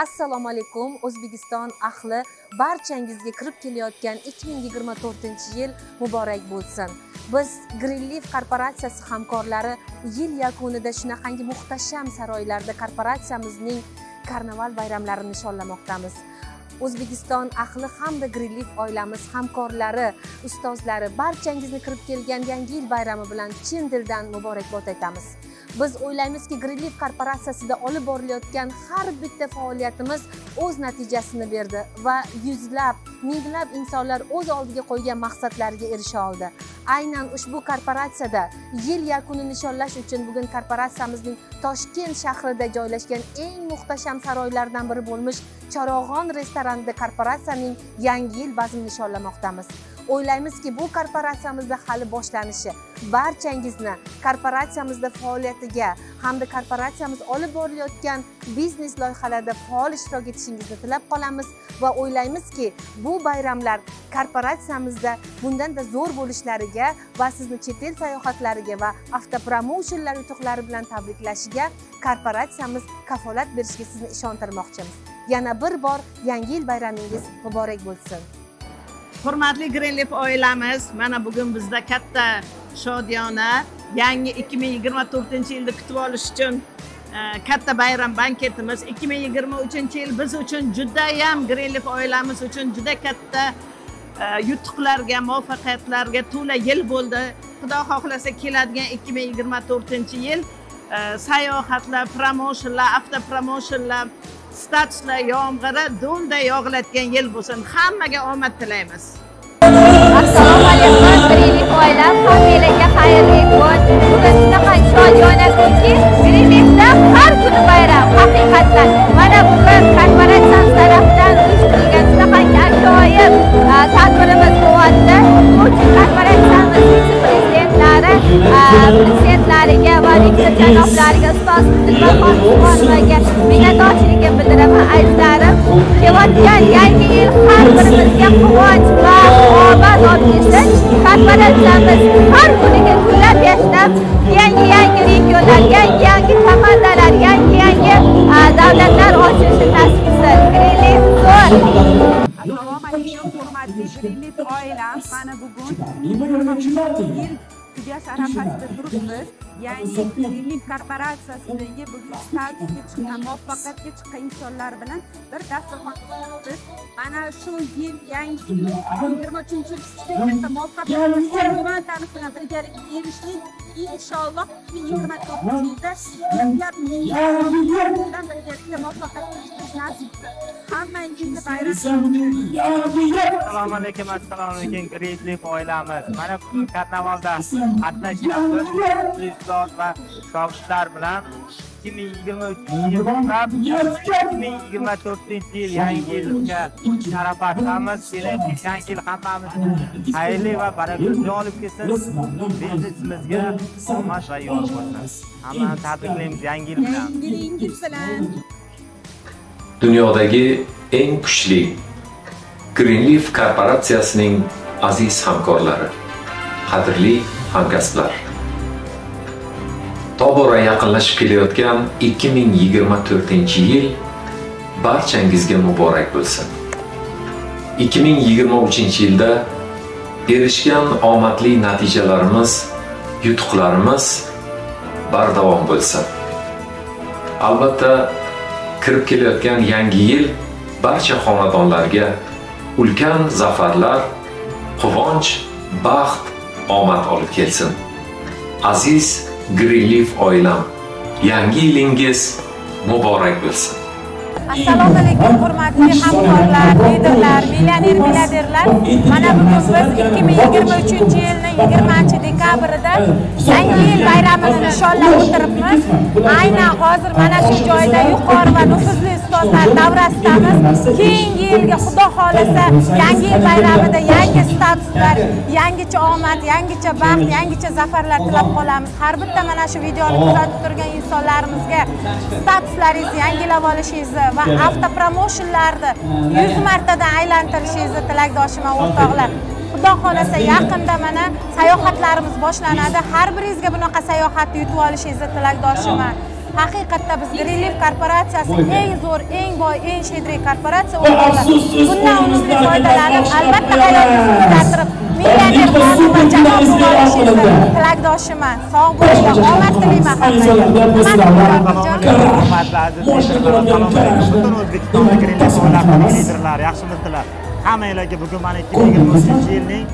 assalomu alaykum o'zbekiston ahli barchangizga kirib kelayotgan 2024 yil muborak bo'lsin. Biz greenleaf korporatsiyasi hamkorlari yil yakunida shunaqangi muhtasham saroylarda korporatsiyamizning karnaval bayramlarini nishonlamoqdamiz. O'zbekiston ahli hamda grillif oilamiz hamkorlari ustozlari barchangizni kirib kelgan yangi yil bayrami bilan chin dildan muborakbod aytamiz. Biz o'ylaymizki greenleaf korporatsiyasida olib borilayotgan har bitta faoliyatimiz o'z natijasini berdi va yuzlab minglab insonlar o'z oldiga qo'ygan maqsadlariga erisha oldi. Aynan ushbu korporatsiyada yil yakunini nishonlash uchun bugun korporatsiyamizning toshkent shahrida joylashgan eng muhtasham saroylardan biri bo'lmish charog'on restoranida korporatsiyaning yangi yil bazmini nishonlamoqdamiz. O'ylaymizki bu korporatsiyamizda hali boshlanishi barchangizni korporatsiyamizda faoliyatiga hamda korporatsiyamiz olib borilayotgan biznes loyihalarda faol ishtirok etishingizni tilab qolamiz va o'ylaymizki bu bayramlar korporatsiyamizda bundanda zo'r bo'lishlariga va sizni chet el sayohatlariga va avtopromoushonlar yutuqlari bilan tabriklashiga korporatsiyamiz kafolat berishiga sizni ishontirmoqchimiz. Yana bir bor yangi yil bayramingiz muborak bo'lsin. Hurmatli greenleaf oilamiz mana bugun bizda katta shodiyona yangi 2024 yilni kutib olish uchun e, katta bayram banketimiz. 2023 yil biz uchun judayam greenleaf oilamiz uchun juda katta e, yutuqlarga muvaffaqiyatlarga to'la yil bo'ldi. Xudo xohlasa keladigan 2024 yil e, sayohatlar promotionlar avtopromotionlar statuslar yomg'iri do'nday yog'ilayotgan yil bo'lsin. Hammaga omad tilaymiz. Assalomu alaykum greenleaf oilam. Familiyaga xayrli kun. Bugun shunaqa shodiyona kunki greenleafda har kuni bayram. Haqiqatdan mana bugun korporatsiyamiz tarafidan uyushtirilgan shunaqa ajoyib tadbirimiz bo'lyapti bu korporatsiya prezidentlariga va janoblariga ustoz dilbarxon usmonovaga minnatdorchiligimni bildiraman. Azizlarim kelayotgan yangi yil har birimizga quvonch baxt omad olib kelsin korporatsiyamiz har kuniga gullab yashnab yangi yangi regionlar yangi yangi komandalar yangi yangi davlatlar ochilishi nasib qilsin greenleaf assalomu alaykum hurmatli greenleaf oilam mana bugun yil tugash arafasida turibmiz yangi greenleaf korporatsiyasidagi bugun statusga chiqqan muvaffaqiyatga chiqqan insonlar bilan bir dasturxon qilibmiz mana shu yil yangi yigirma uchinchi yil katta muvaffaqiyatli komandamiz bilan birgalikda erishdik inshaalloh yigirma to'rtinchi yilda minglab bilan birgalikda muvaffaqiyatga erishish nasib hammangizni bayram assalomu alaykum assalomu alaykum greenleaf oilamiz mana bugun karnavalda qatnashyapmiz ustozlar va shogirdlar bilan ikki ming yigirma ikki ming yigirma to'rtinchi yil yangi yilga sharafatdamiz kelayotgan yangi yil hammamiz xayrli va barakatli olib kelsin biznesimizga omad va yor bo'lsin hammani tabriklaymiz yangi yil bilan dunyodagi eng kuchli greenleaf korporatsiyasining aziz hamkorlari qadrli hamkasblar tobora yaqinlashib kelayotgan 2024 yil barchangizga muborak bo'lsin. 2023 yilda erishgan omadli natijalarimiz yutuqlarimiz bardavom bo'lsin. Albatta kirib kelayotgan yangi yil barcha xonadonlarga ulkan zafarlar quvonch baxt omad olib kelsin. Aziz greenleaf oilam. Yangi yilingiz muborak bo'lsin. Assalomu alaykum hurmatli hamkorlar liderlar millioner milliarderlar mana bugun biz ikki ming yigirma uchinchi yigirmanchi dekabrda yangi yil bayramini nishonlab o'tiribmiz aynan hozir mana shu joyda yuqori va nufuzli ustozlar davrasidamiz keyingi yilga xudo xohlasa yangi yil bayramida yangi statuslar yangicha omad yangicha baxt yangicha zafarlar tilab qolamiz har bitta mana shu videoni kuzatib turgan insonlarimizga statuslaringizni yangilab olishingizni va avtopromotionlarni yuz martadan aylantirishingizni tilakdoshiman o'rtoqlar xudo xohlasa yaqinda mana sayohatlarimiz boshlanadi har biringizga bunaqa sayohatni yutib olishingizni tilakdoshiman haqiqatda biz greenleaf korporatsiyasi eng zo'r eng boy eng shedriy korporatsiya bundan unumli foydalanib albatta hayotimizni o'zgartirib millioner va janob bo'lishingizni tilakdoshiman sog' bo'linglar omad tilayman hammaga hurmatli aziz o'zbekistonda greenland oilasi liderlari yaxshimisizlar hammanglarga bugun mana ikki ming yigirma uchinchi yilning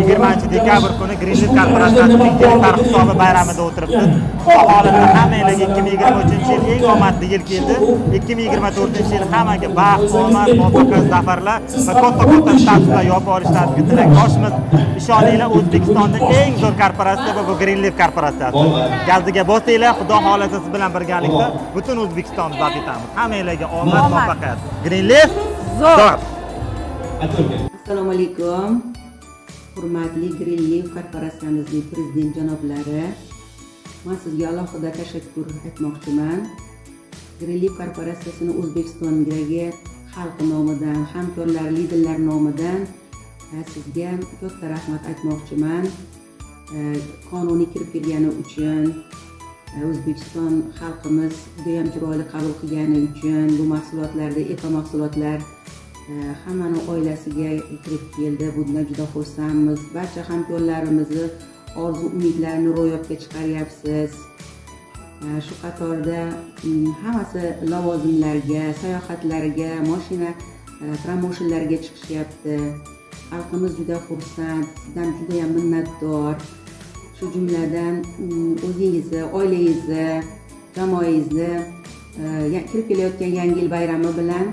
yigirmanchi dekabr kuni greenland korporatsiyasi ming yillik tarix hisobi bayramida o'tiribmiz xudo xohlasa hammanglarga ikki ming yigirma uchinchi yil eng omadli yil keldi. Ikki ming yigirma to'rtinchi yil hammaga baxt omad muvaffaqiyat zafarlar va katta katta statuslar yopib olishlariga tilakdoshmiz ishoninglar o'zbekistonda eng zo'r korporatsiya bu greenleaf korporatsiyasi. Gazdiga bosinglar xudo xohlasa siz bilan birgalikda. Butun o'zbekistonni zabt etamiz. Hammanglarga omad muvaffaqiyat greenleaf zo'r assalomu alaykum. Hurmatli greenleaf korporatsiyamizning prezident janoblari. Man sizga alohida tashakkur aytmoqchiman. Greenleaf korporatsiyasini o'zbekistondagi xalqi nomidan hamkorlar liderlar nomidan e, sizga katta rahmat aytmoqchiman. E, qonuniy kirib kelgani uchun e, o'zbekiston xalqimiz judayam chiroyli qabul qilgani uchun bu mahsulotlarda eko mahsulotlar Eh, hammani oilasiga kirib keldi. Bundan juda xursandmiz. Barcha hamkorlarimizni orzu umidlarini ro'yobga chiqaryapsiz. Eh, shu qatorda mm, hammasi lavozimlarga sayohatlarga moshina eh, promoshinlarga chiqishyapti. Xalqimiz juda xursand sizdan judayam minnatdor. Shu jumladan mm, o'zingizni oilangizni jamoangizni kirib kelayotgan yangi yil bayrami bilan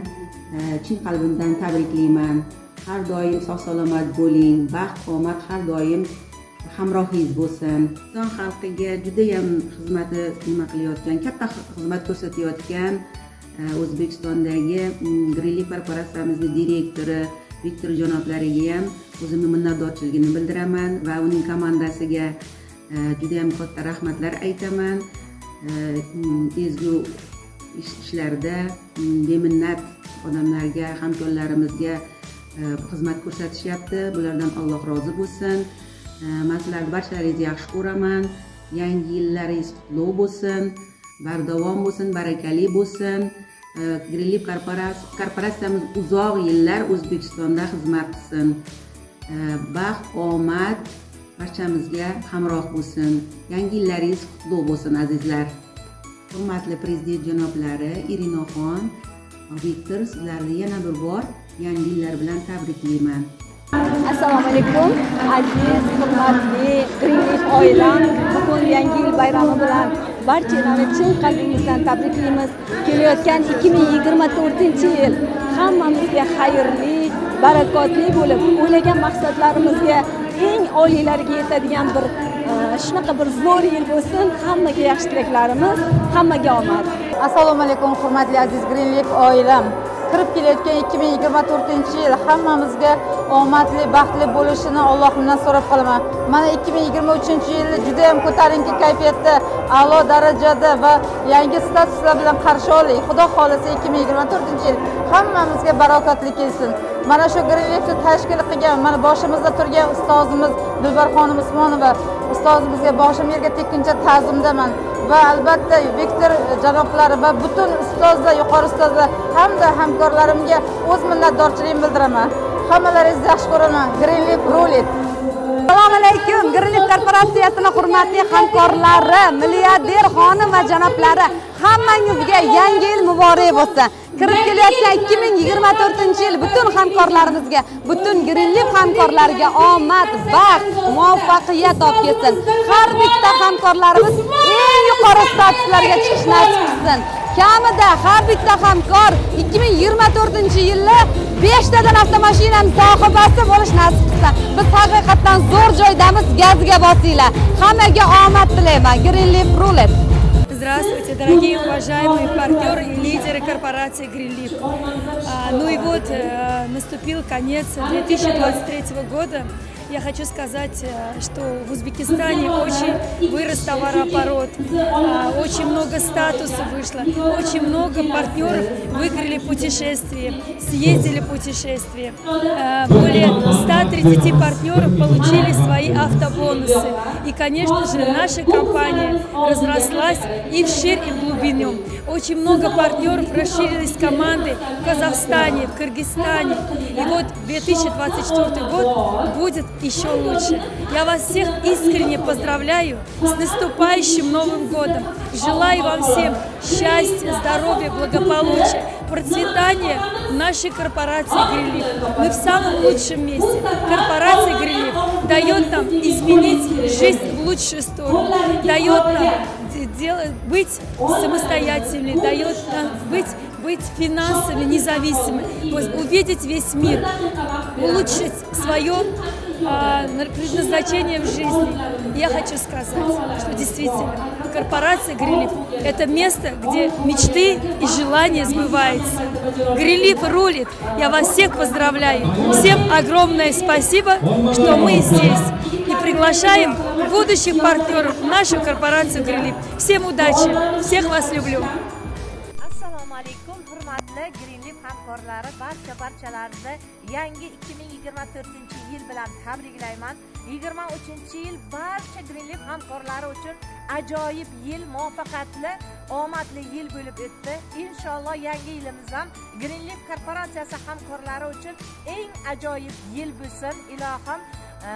chin qalbimdan tabriklayman har doim sog' salomat bo'ling. Baxt omad har doim hamrohingiz bo'lsin. O'zbekiston xalqiga judayam xizmati nima qilayotgan katta xizmat ko'rsatayotgan e, o'zbekistondagi mm, korporatsiyamizni direktori viktor janoblariga ham o'zimni minnatdorchiligimni bildiraman va uning komandasiga e, judayam katta rahmatlar aytaman. E, mm, ezgu ishlarda mm, beminnat odamlarga hamkorlarimizga e, xizmat ko'rsatishyapti. Bulardan alloh rozi bo'lsin. E, Man sizlarni barchalaringizni yaxshi ko'raman. Yangi yillaringiz qutlug' bo'lsin bardavom bo'lsin barakali bo'lsin. Eh, korporatsiya- korporatsiyamiz uzoq yillar o'zbekistonda xizmat qilsin. E, baxt omad barchamizga hamroh bo'lsin. Yangi yillaringiz qutlug' bo'lsin azizlar. Hurmatli prezident janoblari irinaxon viktor sizlarni yana bir bor yangi yillar bilan tabriklayman. Assalomu alaykum aziz hurmatli greenleaf oilam bugun yangi yil bayrami bilan barchalarni chin qalbimizdan tabriklaymiz. Kelayotgan 2024 yil hammamizga xayrli barakotli bo'lib o'ylagan maqsadlarimizga eng oliylariga yetadigan bir e, shunaqa bir zo'r yil bo'lsin. Hammaga yaxshi tilaklarimiz hammaga omad. Assalomu alaykum hurmatli aziz greenleaf oilam. Kirib kelayotgan 2024 yil hammamizga omadli baxtli bo'lishini allohimdan so'rab qolaman. Mana 2023 yilni juda ham ko'tarinki kayfiyatda a'lo darajada va yangi statuslar bilan qarshi oling xudo xohlasa 2024 yil hammamizga barokatli kelsin. Mana shu greenleafni tashkil qilgan mana boshimizda turgan ustozimiz dilbarxonim usmonova ustozimizga boshim yerga tekkuncha ta'zimdaman va albatta viktor janoblari va butun ustozlar yuqori ustozlar hamda hamkorlarimga o'z minnatdorchiligimni bildiraman. Hammalaringizni yaxshi ko'raman. Greenleaf rulit assalomu alaykum korporatsiyasini hurmatli hamkorlari milliarder xonim va janoblari hammangizga yangi yil muborak bo'lsin. Kirib kelayotgan 2024 yil butun hamkorlarimizga butun grinlif hamkorlariga omad baxt muvaffaqiyat olib kelsin har bitta hamkorlarimiz eng yuqori statuslarga chiqish nasib qilsin. Kamida har bitta hamkor 2024 yilda beshtadan avtomashinani sohibasi bo'lish nasib qilsa biz haqiqatdan zo'r joydamiz gaziga bosinglar hammaga omad tilayman greenleaf rulet Здравствуйте, дорогие уважаемые партнеры и лидеры корпорации Greenleaf. А, Ну и вот э, наступил конец 2023 года. Я хочу сказать, э, что в Узбекистане очень вырос товарооборот, а, очень много статусов вышло, очень много партнеров выиграли путешествие, съездили путешествие. Э, Более 130 партнеров получили свои автобонусы. И, конечно же, наша компания разрослась и вширь, и в глубину. Очень много партнеров расширились команды в Казахстане, в Кыргызстане. И вот 2024 год будет еще лучше. Я вас всех искренне поздравляю с наступающим Новым годом. Желаю вам всем счастья, здоровья, благополучия, процветания нашей корпорации «Грилив». Мы в самом лучшем месте. Корпорация «Грилив» дает нам изменить жизнь в лучшую сторону, дает нам делать, быть самостоятельной, дает быть, быть финансово независимой, увидеть весь мир, улучшить свое а, предназначение в жизни. Я хочу сказать, что действительно корпорация «Грилип» – это место, где мечты и желания сбываются. «Грилип» рулит. Я вас всех поздравляю. Всем огромное спасибо, что мы здесь. И приглашаем будущих партнеров в нашу корпорацию «Грилип». Всем удачи. Всех вас люблю. assalomu alaykum hurmatli greenleaf hamkorlari barcha barchalarni yangi 2024 yil bilan tabriklayman 23 yil barcha greenleaf hamkorlari uchun ajoyib yil muvaffaqiyatli omadli yil bo'lib o'tdi inshaalloh yangi yilimiz ham greenleaf korporatsiyasi hamkorlari uchun eng ajoyib yil bo'lsin ilohim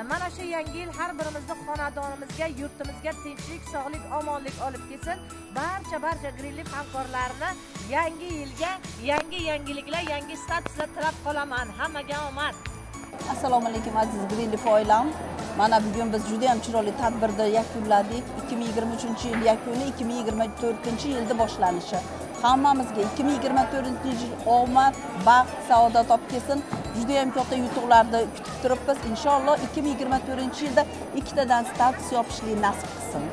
mana shu yangi yil har birimizni xonadonimizga yurtimizga tinchlik sog'lik omonlik olib kelsin. Barcha barcha greenleaf hamkorlarini yangi yilga yangi yangiliklar yangi statuslar tilab qolaman. Hammaga omad. Assalomu alaykum aziz greenleaf oilam. Mana bugun biz juda yam chiroyli tadbirni yakunladik. 2023 yil yakuni 2024 yilni boshlanishi. Hammamizga 2024 yil omad baxt saodat olib kelsin. Juda yam katta yutuqlarni kutib turibmiz. Inshaalloh 2024 yilda ikkitadan status yopishlik nasib qilsin.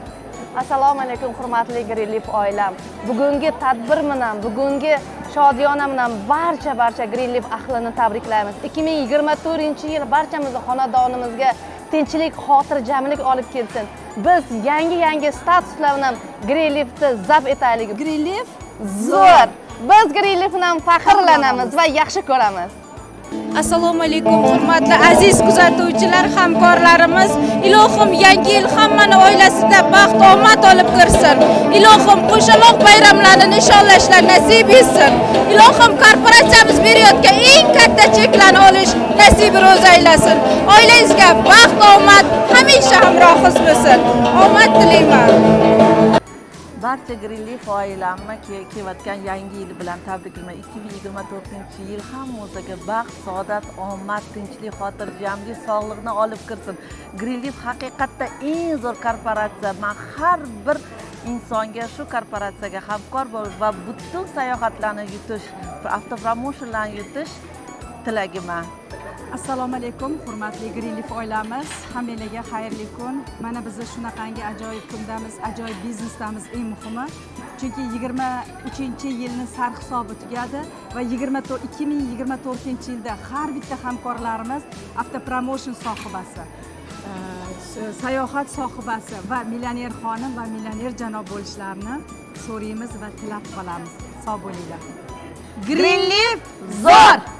Assalomu alaykum hurmatli greenleaf oilam. Bugungi tadbir bilan bugungi shodiyona bilan barcha barcha greenleaf ahlini tabriklaymiz 2024 yil barchamizni xonadonimizga tinchlik xotirjamlik olib kelsin. Biz yangi yangi statuslar bilan greenleafni zabt etaylik. Greenleaf zo'r. Biz greenleaf bilan faxrlanamiz va yaxshi ko'ramiz. Assalomu alaykum hurmatli aziz kuzatuvchilar hamkorlarimiz. Ilohim yangi yil hammani oilasida baxt omad olib kirsin. Ilohim qo'shaloq bayramlarni nishonlashlar nasib etsin. Ilohim korporatsiyamiz berayotgan eng katta cheklarni olish nasib ro'za aylasin. Oilangizga baxt omad hamisha hamrohingiz bo'lsin. Omad tilayman. Barcha greenleaf oilamni kelayotgan yangi yil bilan tabriklayman 2024 yil hammamizga baxt saodat omad tinchlik xotirjamlik sog'liqni olib kirsin. Greenleaf haqiqatda eng zo'r korporatsiya. Man har bir insonga shu korporatsiyaga hamkor bo'lish va butun sayohatlarni yutish avtopromoushenlarni yutish tilagiman assalomu alaykum hurmatli greenleaf oilamiz. Hammanglarga xayrli kun. Mana biz shunaqangi ajoyib kundamiz ajoyib biznesdamiz eng muhimi. Chunki yigirma uchinchi yilni sarhisobi tugadi va yigirma ikki ming yigirma to'rtinchi yilda har bitta hamkorlarimiz avtopromotion sohibasi sayohat sohibasi va millioner xonim va millioner janob bo'lishlarini so'raymiz va tilab qolamiz. Sog' bo'linglar. Greenleaf zo'r